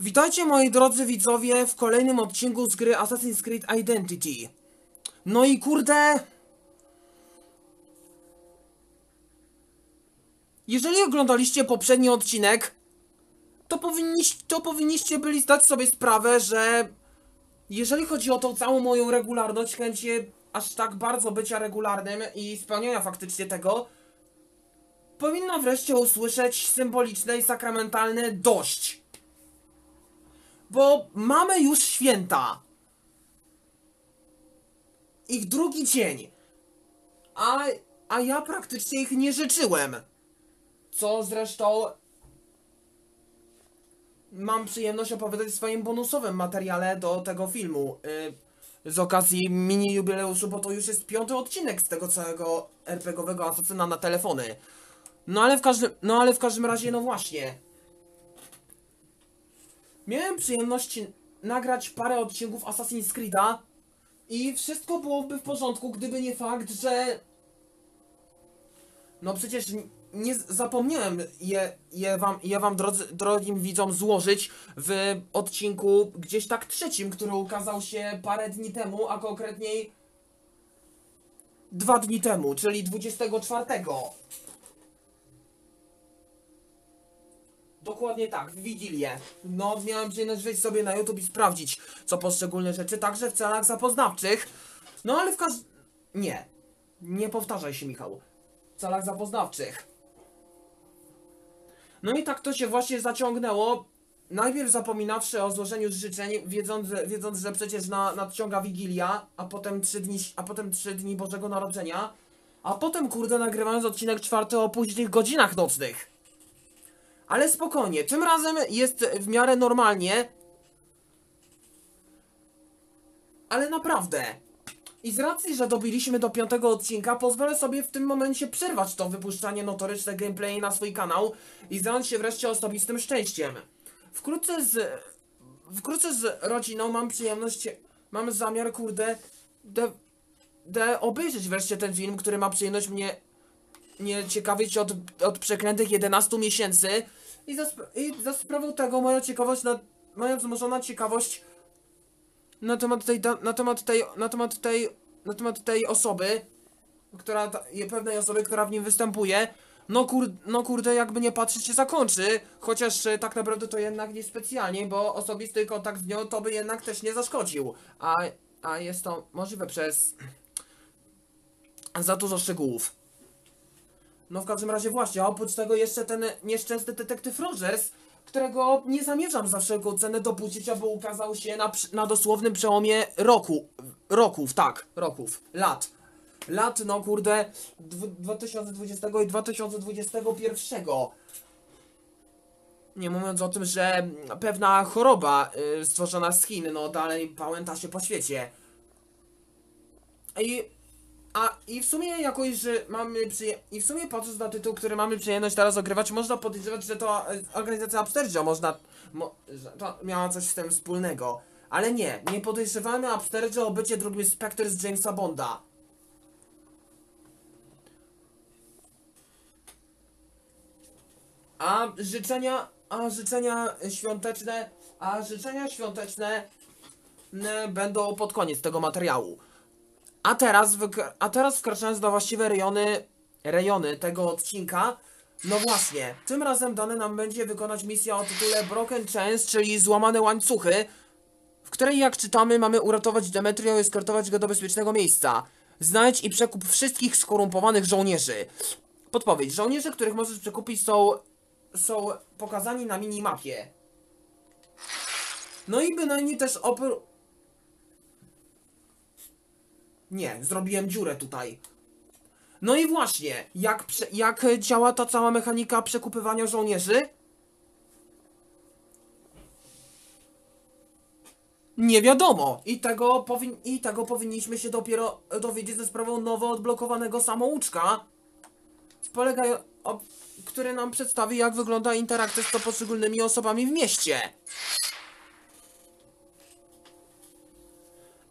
Witajcie moi drodzy widzowie w kolejnym odcinku z gry Assassin's Creed Identity. No i kurde... Jeżeli oglądaliście poprzedni odcinek, to, powinniś, to powinniście byli zdać sobie sprawę, że jeżeli chodzi o tą całą moją regularność, chęcie aż tak bardzo bycia regularnym i spełniania faktycznie tego, powinna wreszcie usłyszeć symboliczne i sakramentalne dość. Bo mamy już święta. Ich drugi dzień. A, a ja praktycznie ich nie życzyłem. Co zresztą mam przyjemność opowiadać w swoim bonusowym materiale do tego filmu. y, z okazji mini jubileuszu, bo to już jest piąty odcinek z tego całego RPGowego asasyna na telefony. No ale w każdym, no ale w każdym razie, no właśnie. Miałem przyjemność nagrać parę odcinków Assassin's Creed'a i wszystko byłoby w porządku, gdyby nie fakt, że... No przecież nie zapomniałem je, je wam, je wam drodzy, drogim widzom złożyć w odcinku gdzieś tak trzecim, który ukazał się parę dni temu, a konkretniej dwa dni temu, czyli 24. Dokładnie tak, w Wigilię. No, miałem przyjemność wejść sobie na YouTube i sprawdzić, co poszczególne rzeczy, także w celach zapoznawczych. No, ale w każdym... Nie. Nie powtarzaj się, Michał. W celach zapoznawczych. No i tak to się właśnie zaciągnęło. Najpierw zapominawszy o złożeniu życzeń, wiedząc, wiedząc że przecież na, nadciąga Wigilia, a potem trzy dni, a potem trzy dni Bożego Narodzenia, a potem, kurde, nagrywając odcinek czwarty o późnych godzinach nocnych. Ale spokojnie, tym razem jest w miarę normalnie. Ale naprawdę. I z racji, że dobiliśmy do piątego odcinka, pozwolę sobie w tym momencie przerwać to wypuszczanie notoryczne gameplay na swój kanał i zająć się wreszcie osobistym szczęściem. Wkrótce z... Wkrótce z rodziną mam przyjemność... Mam zamiar, kurde... De, de obejrzeć wreszcie ten film, który ma przyjemność mnie nie ciekawić od, od przeklętych 11 miesięcy i za, i za sprawą tego moja ciekawość, na, moja wzmożona ciekawość na temat tej, na temat tej, na temat tej, na temat tej osoby, która, pewnej osoby, która w nim występuje, no, kur, no kurde, jakby nie patrzeć się zakończy, chociaż e, tak naprawdę to jednak nie specjalnie, bo osobisty kontakt z nią to by jednak też nie zaszkodził, a, a jest to możliwe przez za dużo szczegółów. No w każdym razie właśnie, a oprócz tego jeszcze ten nieszczęsny detektyw Rogers, którego nie zamierzam za wszelką cenę dopuścić, aby ukazał się na, na dosłownym przełomie roku, roków, tak, roków, lat. Lat, no kurde, dw- 2020 i 2021. Nie mówiąc o tym, że pewna choroba y, stworzona z Chin, no dalej pałęta się po świecie. I a i w sumie jakoś, że mamy przyje... I w sumie patrząc na tytuł, który mamy przyjemność teraz ogrywać, można podejrzewać, że to e, organizacja Abstergio można... Mo... miała coś z tym wspólnego. Ale nie, nie podejrzewamy Abstergio o bycie drugim Spectre z Jamesa Bonda. A życzenia... A życzenia świąteczne... A życzenia świąteczne... n- Będą pod koniec tego materiału. A teraz, a teraz wkraczając do właściwe rejony, rejony tego odcinka, no właśnie, tym razem dane nam będzie wykonać misja o tytule Broken Chains, czyli złamane łańcuchy, w której jak czytamy mamy uratować Demetrio i eskortować go do bezpiecznego miejsca. Znajdź i przekup wszystkich skorumpowanych żołnierzy. Podpowiedź, żołnierze, których możesz przekupić są, są pokazani na minimapie. No i bynajmniej też oprócz... Nie, zrobiłem dziurę tutaj. No i właśnie, jak, jak działa ta cała mechanika przekupywania żołnierzy? Nie wiadomo. I tego, I tego powinniśmy się dopiero dowiedzieć ze sprawą nowo odblokowanego samouczka, polega, który nam przedstawi, jak wygląda interakcja z poszczególnymi osobami w mieście.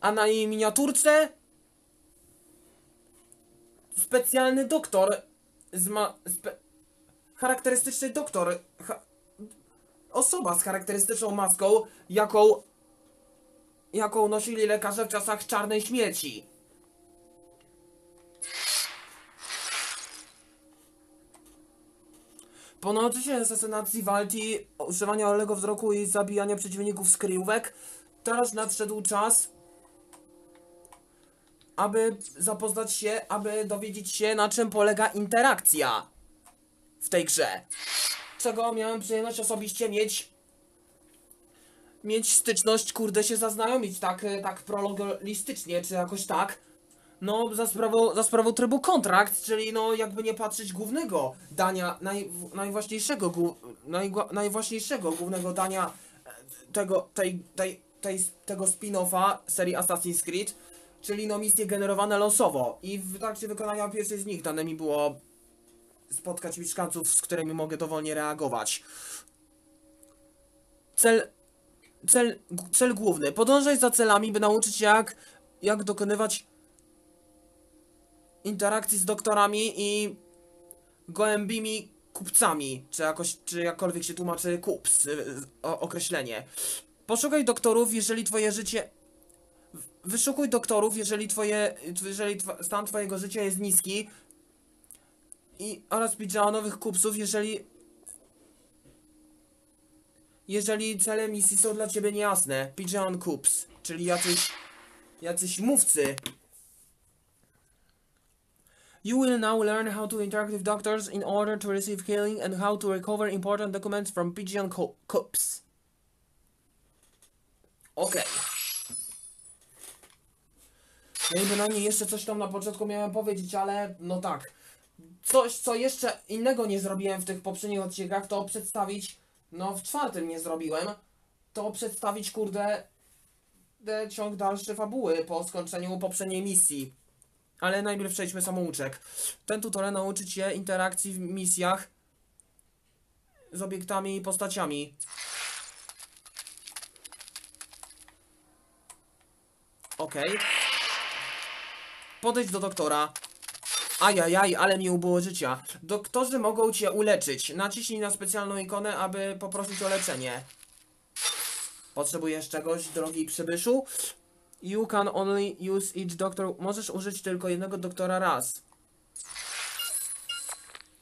A na jej miniaturce specjalny doktor z ma... Spe... charakterystyczny doktor. Ha... osoba z charakterystyczną maską, jaką, jaką nosili lekarze w czasach czarnej śmierci. Po nadużyciu asesynacji Walti, używania olego wzroku i zabijania przeciwników z kryjówek, teraz nadszedł czas, aby zapoznać się, aby dowiedzieć się, na czym polega interakcja w tej grze. Czego miałem przyjemność osobiście mieć mieć styczność, kurde, się zaznajomić tak, e, tak prologistycznie, czy jakoś tak. No, za sprawą, za sprawą trybu kontrakt, czyli no, jakby nie patrzeć głównego dania, naj, najważniejszego, głó- najgła- najważniejszego głównego dania e, tego, tej, tej, tej, tego spin-offa serii Assassin's Creed, czyli no misje generowane losowo. I w trakcie wykonania pierwszej z nich dane mi było spotkać mieszkańców, z którymi mogę dowolnie reagować. Cel cel, cel główny. Podążać za celami, by nauczyć się jak, jak dokonywać interakcji z doktorami i gołębimi kupcami, czy jakoś, czy jakkolwiek się tłumaczy kups, y, o, określenie. Poszukaj doktorów, jeżeli twoje życie... Wyszukuj doktorów, jeżeli twoje, jeżeli twa, stan twojego życia jest niski i oraz nowych kupsów, jeżeli jeżeli cele misji są dla ciebie niejasne, Pigeon Coops, czyli jacyś, jacyś mówcy. You will now learn how to interact with doctors in order to receive healing and how to recover important documents from Pigeon Co- Coops. Okej. No i bynajmniej jeszcze coś tam na początku miałem powiedzieć, ale no tak. Coś, co jeszcze innego nie zrobiłem w tych poprzednich odcinkach, to przedstawić no, w czwartym nie zrobiłem. To przedstawić, kurde, ciąg dalszy fabuły po skończeniu poprzedniej misji. Ale najpierw przejdźmy samouczek. Ten tutorial nauczy cię interakcji w misjach z obiektami i postaciami. Okej. Podejdź do doktora. Ajajaj, ale mi ubyło życia. Doktorzy mogą cię uleczyć. Naciśnij na specjalną ikonę, aby poprosić o leczenie. Potrzebujesz czegoś, drogi przybyszu? You can only use each doctor. Możesz użyć tylko jednego doktora raz.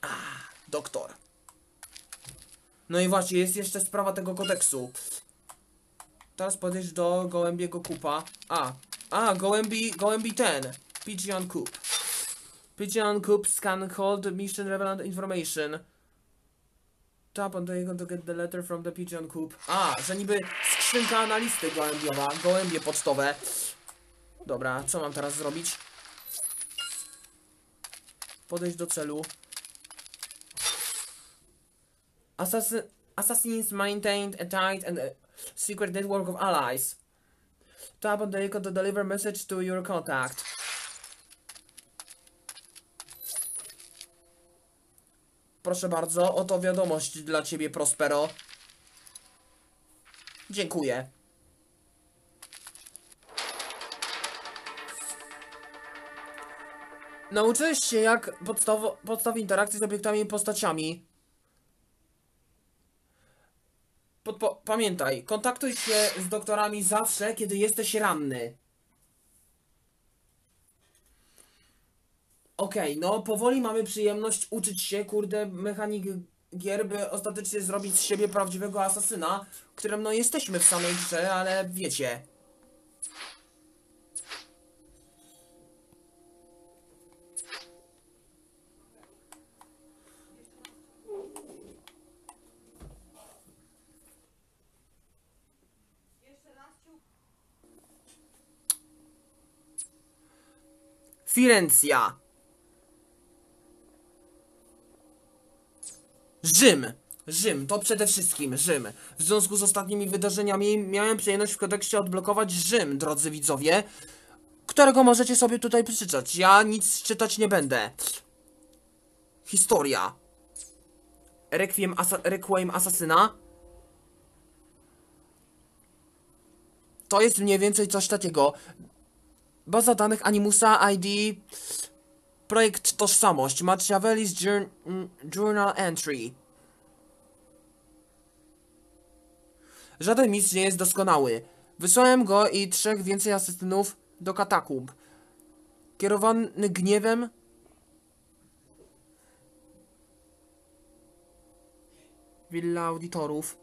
Ah, doktor. No i właśnie, jest jeszcze sprawa tego kodeksu. Teraz podejdź do gołębiego kupa. A, a, gołębi, gołębi ten. Pigeon Coop. Pigeon Coops can hold mission relevant information. Tap on the icon to get the letter from the Pigeon Coop. A, że niby skrzynka analisty gołębiowa, gołębie pocztowe. Dobra, co mam teraz zrobić? Podejść do celu. Assassin Assassins maintained a tight and uh, secret network of allies. Tap on the icon to deliver message to your contact. Proszę bardzo, oto wiadomość dla ciebie, Prospero. Dziękuję. Nauczyłeś się jak podstaw, podstaw interakcji z obiektami i postaciami. Podpo pamiętaj, kontaktuj się z doktorami zawsze, kiedy jesteś ranny. Okej, no powoli mamy przyjemność uczyć się, kurde, mechanik gier, by ostatecznie zrobić z siebie prawdziwego asasyna, którym no jesteśmy w samej grze, ale wiecie. Firenzja. Rzym. Rzym, to przede wszystkim Rzym. W związku z ostatnimi wydarzeniami miałem przyjemność w kodeksie odblokować Rzym, drodzy widzowie, którego możecie sobie tutaj przeczytać. Ja nic czytać nie będę. Historia. Requiem, asa Requiem Asasyna. To jest mniej więcej coś takiego. Baza danych Animusa ID. Projekt Tożsamość. Machiavelli's Jour mm, Journal Entry. Żaden mistrz nie jest doskonały. Wysłałem go i trzech więcej asystynów do katakumb. Kierowany gniewem Willa audytorów.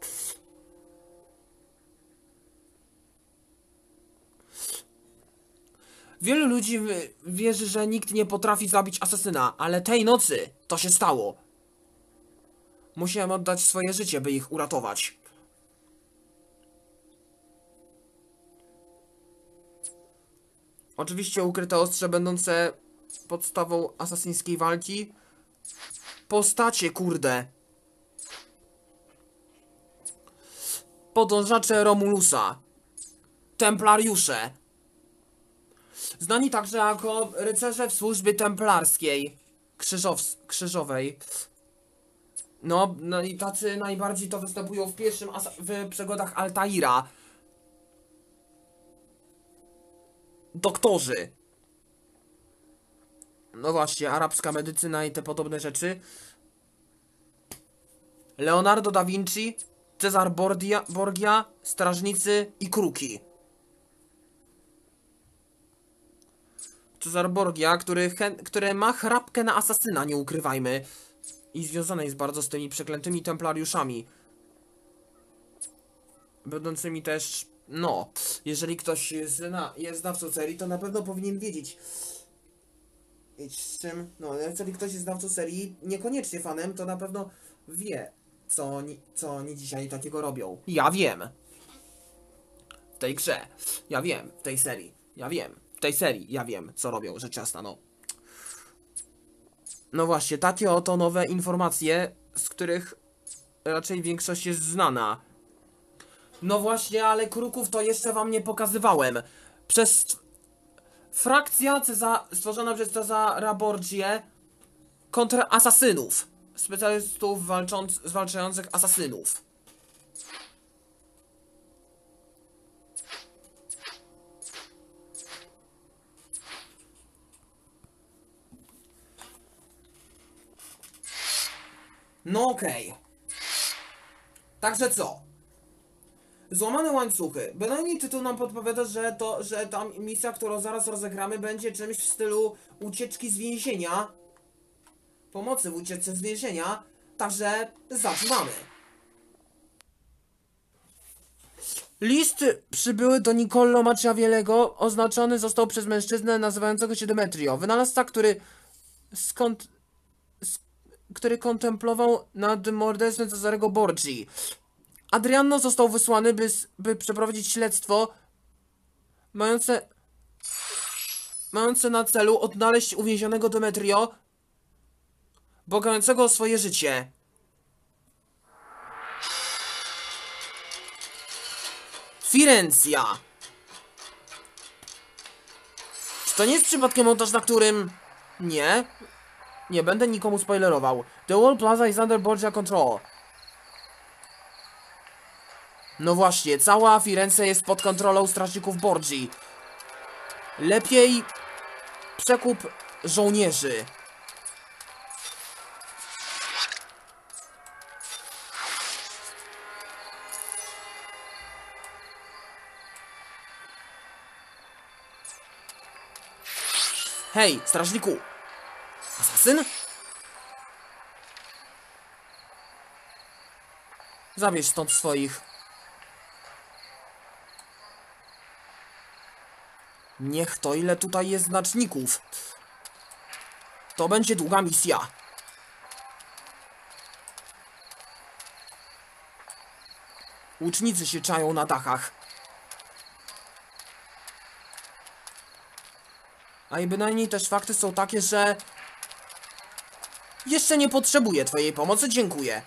Wielu ludzi wierzy, że nikt nie potrafi zabić asesyna, ale tej nocy to się stało. Musiałem oddać swoje życie, by ich uratować. Oczywiście ukryte ostrze będące podstawą asasyńskiej walki. Postacie, kurde. Podążacze Romulusa. Templariusze. Znani także jako rycerze w służbie templarskiej. Krzyżows krzyżowej. No, no i tacy najbardziej to występują w pierwszym w przygodach Altaira. Doktorzy. No właśnie, arabska medycyna i te podobne rzeczy. Leonardo da Vinci, Cezar Borgia strażnicy i kruki. Cezar Borgia, który, który ma chrapkę na asasyna, nie ukrywajmy. I związany jest bardzo z tymi przeklętymi templariuszami. Będącymi też, no, jeżeli ktoś zna, jest znawcą serii, to na pewno powinien wiedzieć. Idź z czym, no, jeżeli ktoś jest znawcą serii, niekoniecznie fanem, to na pewno wie, co oni, co oni dzisiaj takiego robią. Ja wiem. W tej grze. Ja wiem, w tej serii. Ja wiem. Tej serii, ja wiem, co robią, rzecz jasna, no. No właśnie, takie oto nowe informacje, z których raczej większość jest znana. No właśnie, ale kruków to jeszcze wam nie pokazywałem. Przez frakcja Ceza stworzona przez Cezara Borgie kontra asasynów. Specjalistów walcząc, zwalczających asasynów. No okej. Także co? Złamane łańcuchy. Bynajmniej tytuł nam podpowiada, że to, że ta misja, którą zaraz rozegramy, będzie czymś w stylu ucieczki z więzienia. Pomocy w ucieczce z więzienia. Także zaczynamy. List przybyły do Niccolò Machiavellego oznaczony został przez mężczyznę nazywającego się Demetrio. Wynalazca, który skąd który kontemplował nad morderstwem Cezarego Borgi. Adriano został wysłany, by, by przeprowadzić śledztwo mające, mające na celu odnaleźć uwięzionego Demetrio, bogającego o swoje życie. Firencja. Czy to nie jest przypadkiem montaż, na którym... Nie. Nie będę nikomu spoilerował. The Wall Plaza is under Borgia control. No właśnie, cała Firenze jest pod kontrolą strażników Borgi. Lepiej przekup żołnierzy. Hej, strażniku! Asasyn? Zabierz stąd swoich. Niech to ile tutaj jest znaczników. To będzie długa misja. Łucznicy się czają na dachach. A i bynajmniej też fakty są takie, że... Jeszcze nie potrzebuję twojej pomocy, dziękuję.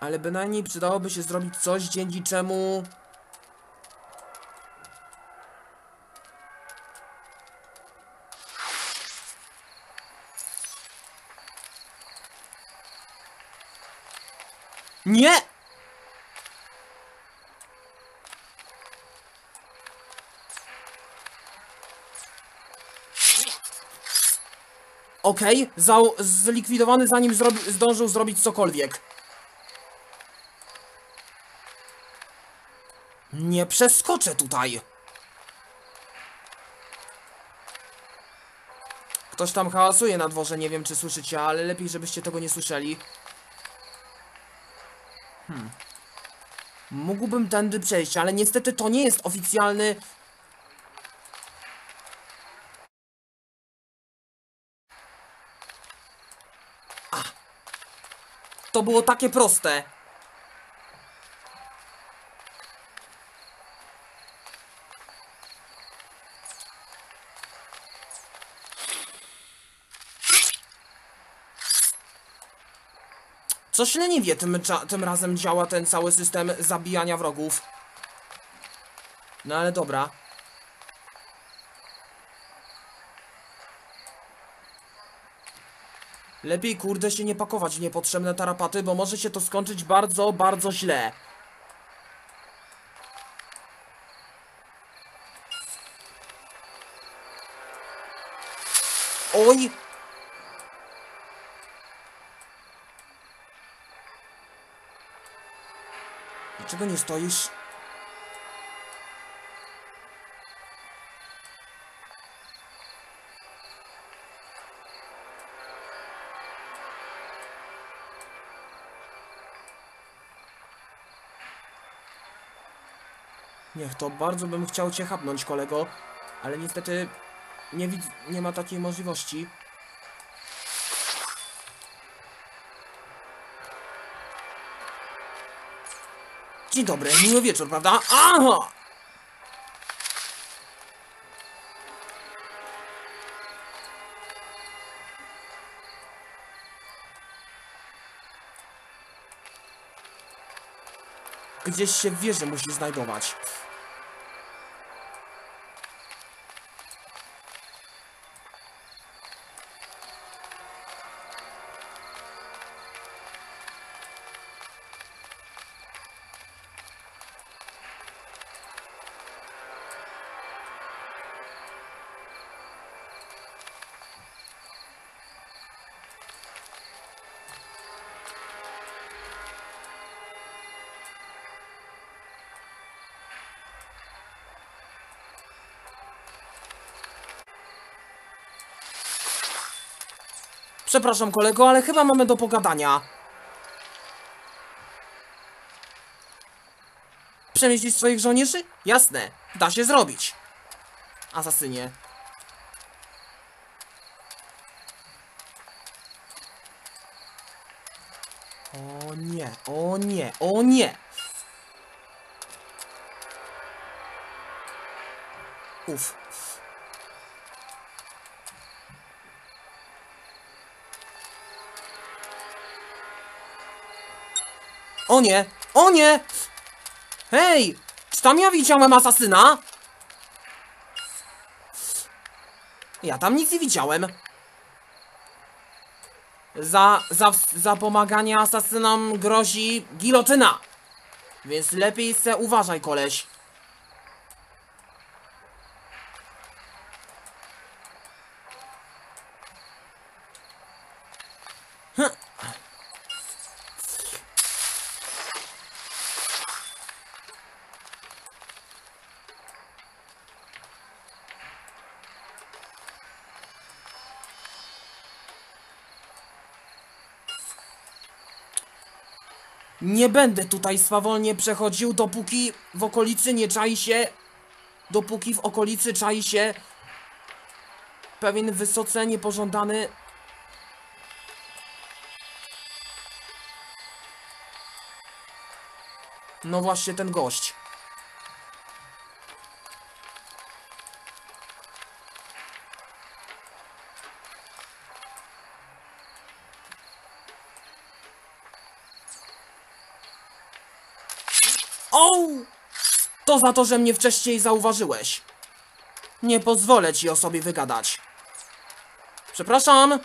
Ale bynajmniej przydałoby się zrobić coś, dzięki czemu... Nie! Okej, zał- zlikwidowany zanim zdążył zrobić cokolwiek. Nie przeskoczę tutaj. Ktoś tam hałasuje na dworze, nie wiem czy słyszycie, ale lepiej żebyście tego nie słyszeli. Hmm. Mógłbym tędy przejść, ale niestety to nie jest oficjalny... To było takie proste. Coś leniwie tym, tym razem działa ten cały system zabijania wrogów. No ale dobra. Lepiej kurde się nie pakować w niepotrzebne tarapaty, bo może się to skończyć bardzo, bardzo źle. Oj! Dlaczego nie stoisz? Niech to bardzo bym chciał cię chapnąć, kolego, ale niestety nie widz, nie ma takiej możliwości. Dzień dobry, miły wieczór, prawda? Aha! Gdzieś się w musi znajdować. Przepraszam kolego, ale chyba mamy do pogadania. Przemieścić swoich żołnierzy? Jasne, da się zrobić. Asasynie. O nie, o nie, o nie! Uf. O nie! O nie! Hej! Czy tam ja widziałem asasyna? Ja tam nic nie widziałem. Za, za, za pomaganie asasynom grozi gilotyna. Więc lepiej se uważaj, koleś. Nie będę tutaj swawolnie przechodził, dopóki w okolicy nie czai się... Dopóki w okolicy czai się... Pewien wysoce niepożądany... No właśnie ten gość. To za to, że mnie wcześniej zauważyłeś. Nie pozwolę ci o sobie wygadać. Przepraszam.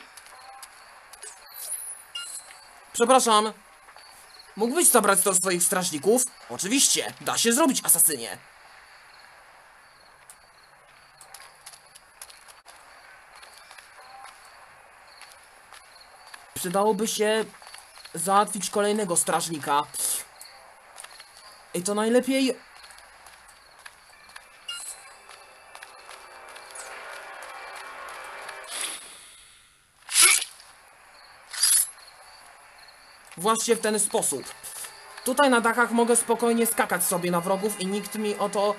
Przepraszam. Mógłbyś zabrać to swoich strażników? Oczywiście, da się zrobić, asasynie. Przydałoby się załatwić kolejnego strażnika. I to najlepiej... Właśnie w ten sposób. Tutaj na dachach mogę spokojnie skakać sobie na wrogów i nikt mi o to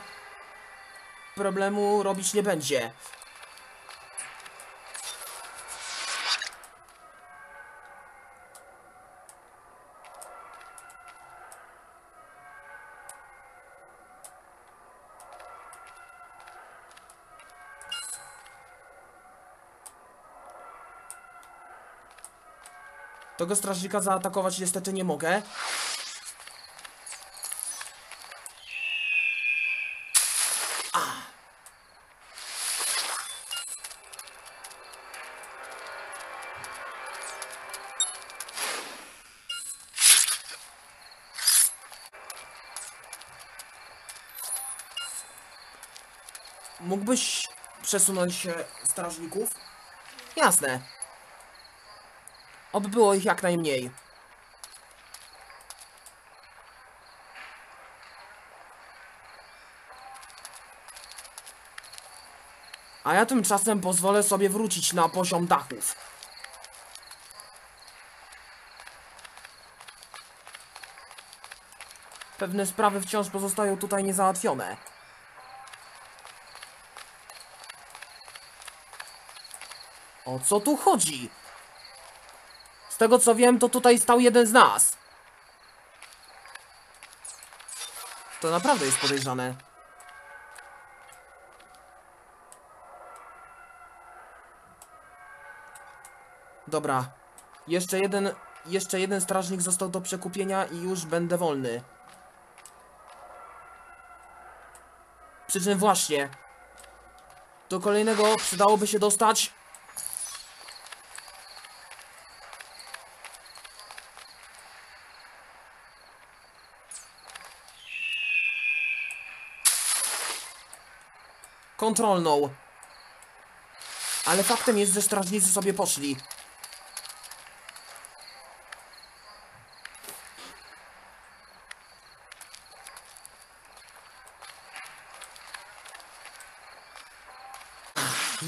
problemu robić nie będzie. Tego strażnika zaatakować niestety nie mogę. Mógłbyś przesunąć się strażników? Jasne. Oby było ich jak najmniej. A ja tymczasem pozwolę sobie wrócić na poziom dachów. Pewne sprawy wciąż pozostają tutaj niezałatwione. O co tu chodzi? Z tego co wiem, to tutaj stał jeden z nas. To naprawdę jest podejrzane. Dobra. Jeszcze jeden, jeszcze jeden strażnik został do przekupienia i już będę wolny. Przy czym właśnie. Do kolejnego przydałoby się dostać kontrolną. Ale faktem jest, że strażnicy sobie poszli.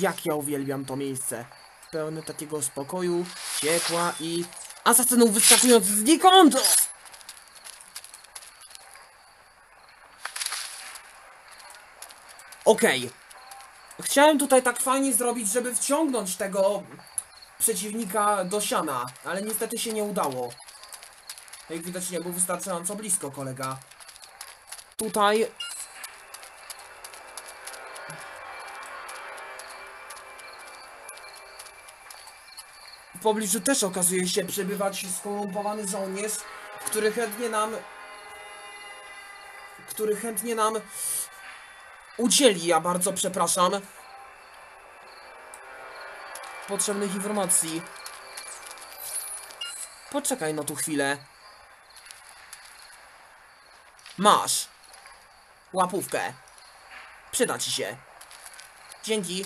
Jak ja uwielbiam to miejsce. Pełne takiego spokoju, ciepła i asasynów wyskakujących znikąd! Okej. Chciałem tutaj tak fajnie zrobić, żeby wciągnąć tego przeciwnika do siana, ale niestety się nie udało. Jak widać nie był wystarczająco blisko kolega. Tutaj... W pobliżu też okazuje się przebywać skorumpowany żołnierz, który chętnie nam... który chętnie nam udzieli, ja bardzo przepraszam. Potrzebnych informacji. Poczekaj no tu chwilę. Masz. Łapówkę. Przyda ci się. Dzięki.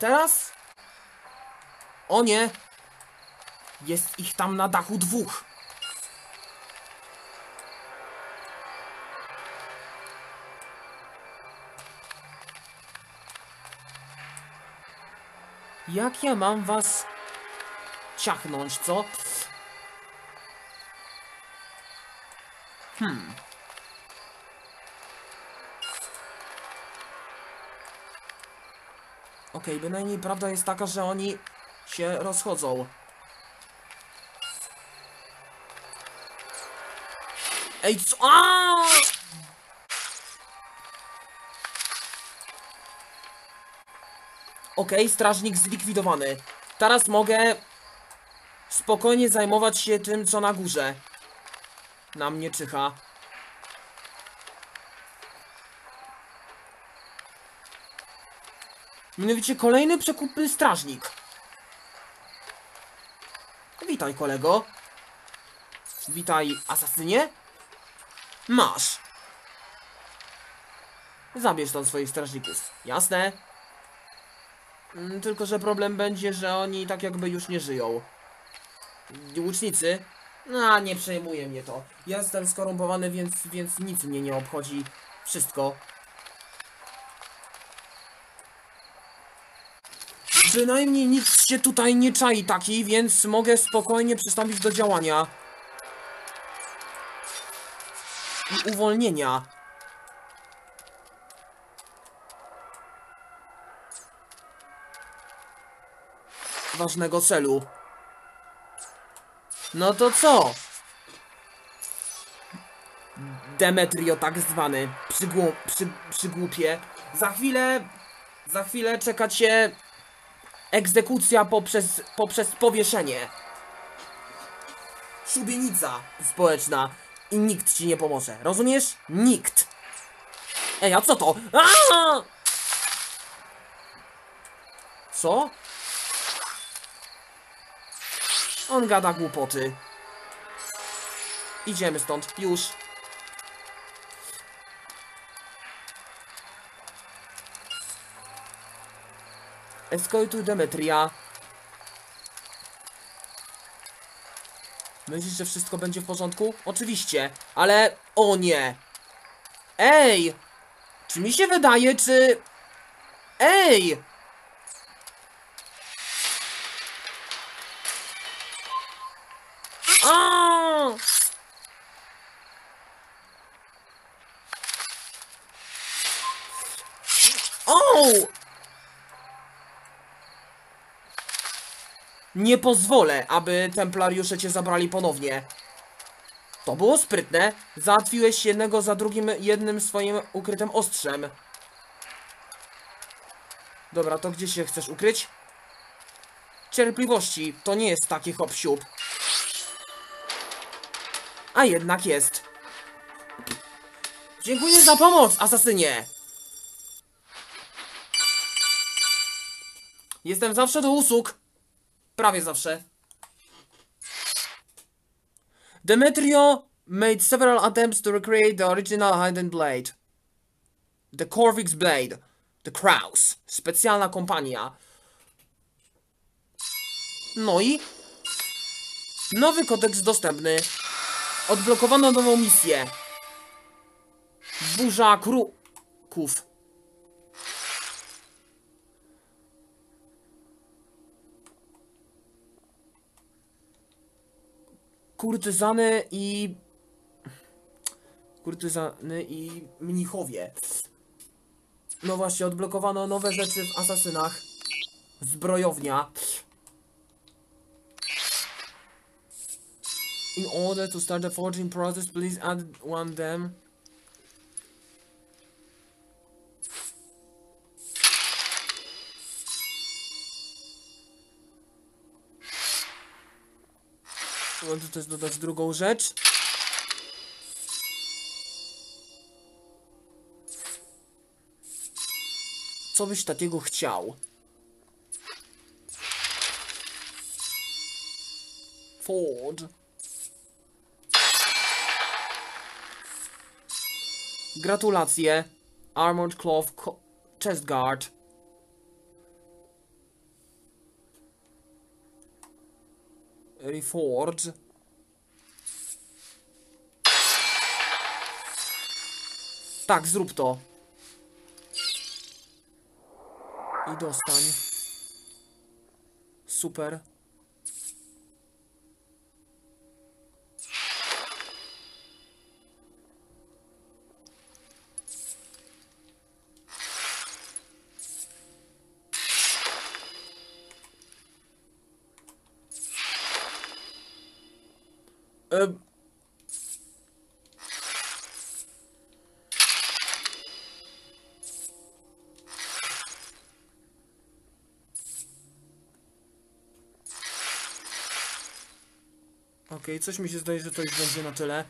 Teraz? O nie! Jest ich tam na dachu dwóch. Jak ja mam was ciachnąć, co? Hmm. Okej, bynajmniej prawda jest taka, że oni się rozchodzą. Ej, co? Aaaa! Okej, strażnik zlikwidowany. Teraz mogę spokojnie zajmować się tym, co na górze. Na mnie czyha. Mianowicie kolejny przekupy strażnik. Witaj, kolego. Witaj, asasynie. Masz. Zabierz tam swoich strażników. Jasne? Mm, Tylko, że problem będzie, że oni tak jakby już nie żyją. Łucznicy? A, nie przejmuje mnie to. Jestem skorumpowany, więc, więc nic mnie nie obchodzi. Wszystko. Bynajmniej nic się tutaj nie czai taki, więc mogę spokojnie przystąpić do działania. I uwolnienia. Ważnego celu. No to co? Demetrio tak zwany, przygłu, przy, przygłupie. Za chwilę, za chwilę czeka cię egzekucja poprzez, poprzez powieszenie. Szubienica społeczna i nikt ci nie pomoże, rozumiesz? Nikt. Ej, a co to? Aaaa! Co? On gada głupoty. Idziemy stąd, już. Eskortuj Demetria. Myślisz, że wszystko będzie w porządku? Oczywiście, ale... O nie! Ej! Czy mi się wydaje, czy... Ej! Nie pozwolę, aby templariusze cię zabrali ponownie. To było sprytne. Załatwiłeś jednego za drugim jednym swoim ukrytym ostrzem. Dobra, to gdzie się chcesz ukryć? Cierpliwości, to nie jest taki hop siup. A jednak jest. Dziękuję za pomoc, asasynie! Jestem zawsze do usług. Prawie zawsze. Demetrio made several attempts to recreate the original Hidden Blade. The Corvix Blade. The Kraus. Specjalna kompania. No i... Nowy kodeks dostępny. Odblokowano nową misję. Burza kruków. Kurtyzany i... Kurtyzany i mnichowie. No właśnie, odblokowano nowe rzeczy w asasynach. Zbrojownia. In order to start the forging process, please add one them. Mogę też dodać drugą rzecz. Co byś takiego chciał? Forge. Gratulacje. Armored Cloth Co- Chest Guard. Reforge. Tak, zrób to. I dostań. Super. Okej, coś mi się zdaje, że to już będzie na tyle.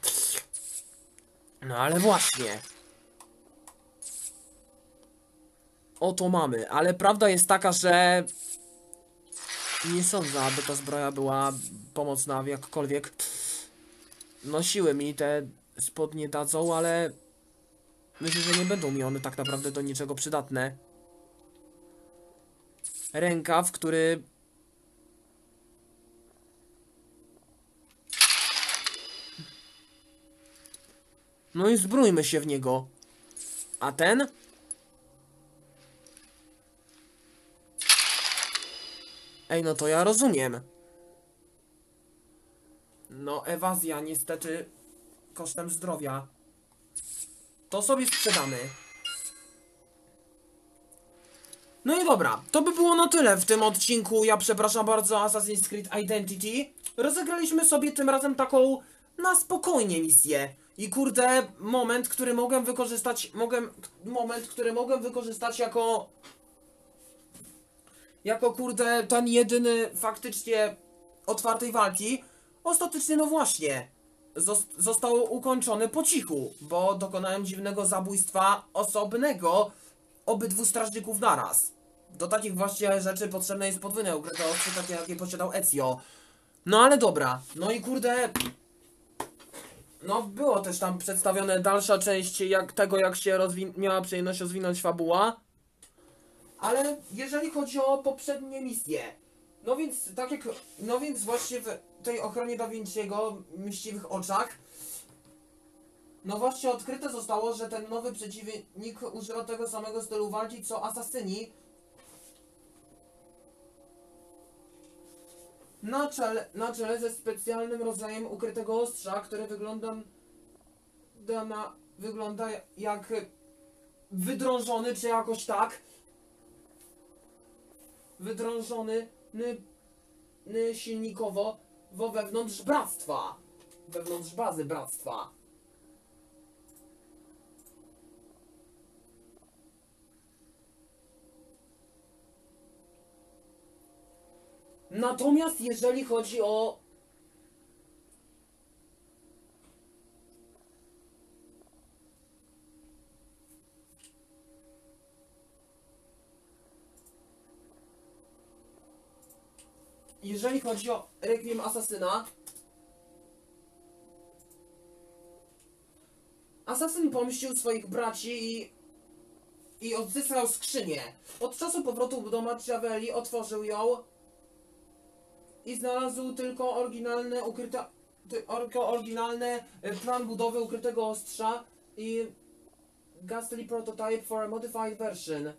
No ale właśnie. Oto mamy, ale prawda jest taka, że nie sądzę, aby ta zbroja była pomocna w jakkolwiek. No siły mi te spodnie dadzą, ale myślę, że nie będą mi one tak naprawdę do niczego przydatne. Rękaw, który... No i zbrójmy się w niego. A ten? Ej, no to ja rozumiem. No, ewazja niestety kosztem zdrowia. To sobie sprzedamy. No i dobra, to by było na tyle w tym odcinku. Ja przepraszam bardzo, Assassin's Creed Identity. Rozegraliśmy sobie tym razem taką na spokojnie misję. I kurde, moment, który mogłem wykorzystać, mogłem, moment, który mogłem wykorzystać jako jako kurde ten jedyny faktycznie otwartej walki, ostatecznie no właśnie zos- został ukończony po cichu, bo dokonałem dziwnego zabójstwa osobnego obydwu strażników naraz. Do takich właśnie rzeczy potrzebne jest podwójne ukryte takie jakie posiadał Ezio. No ale dobra, no i kurde... No było też tam przedstawione dalsza część jak tego jak się miała przyjemność rozwinąć fabuła. Ale jeżeli chodzi o poprzednie misje, no więc tak jak, no więc właśnie w tej ochronie Da Vinci'ego, Mściwych Oczach, no właśnie odkryte zostało, że ten nowy przeciwnik używa tego samego stylu walki co asasyni. Na czele, na czele ze specjalnym rodzajem ukrytego ostrza, które wygląda na, wygląda jak wydrążony, czy jakoś tak wydrążony ny, ny silnikowo wo wewnątrz bractwa. Wewnątrz bazy bractwa. Natomiast jeżeli chodzi o jeżeli chodzi o Requiem Asasyna, Asasyn pomścił swoich braci i, i odzyskał skrzynię. Od czasu powrotu do Machiavelli otworzył ją i znalazł tylko oryginalne ukryte, ty- tylko oryginalny e, plan budowy ukrytego ostrza i Ghastly Prototype for a Modified Version.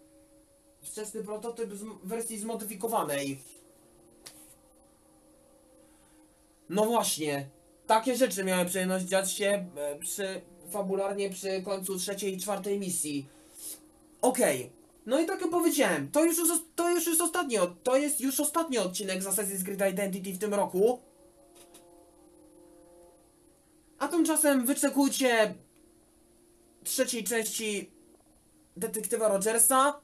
Wczesny prototyp z wersji zmodyfikowanej. No właśnie, takie rzeczy miały przyjemność dziać się e, przy, fabularnie przy końcu trzeciej i czwartej misji. Okej, no i tak jak powiedziałem, to już, to już jest ostatni, to jest już ostatni odcinek z Assassin's Creed Identity w tym roku. A tymczasem wyczekujcie trzeciej części Detektywa Rogersa.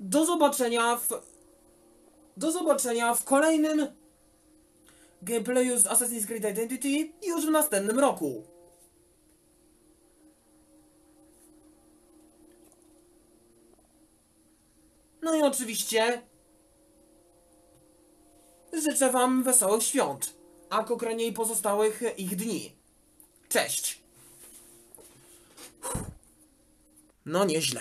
Do zobaczenia w do zobaczenia w kolejnym gameplayu z Assassin's Creed Identity już w następnym roku. No i oczywiście życzę Wam wesołych świąt, a konkretniej pozostałych ich dni. Cześć! No nieźle.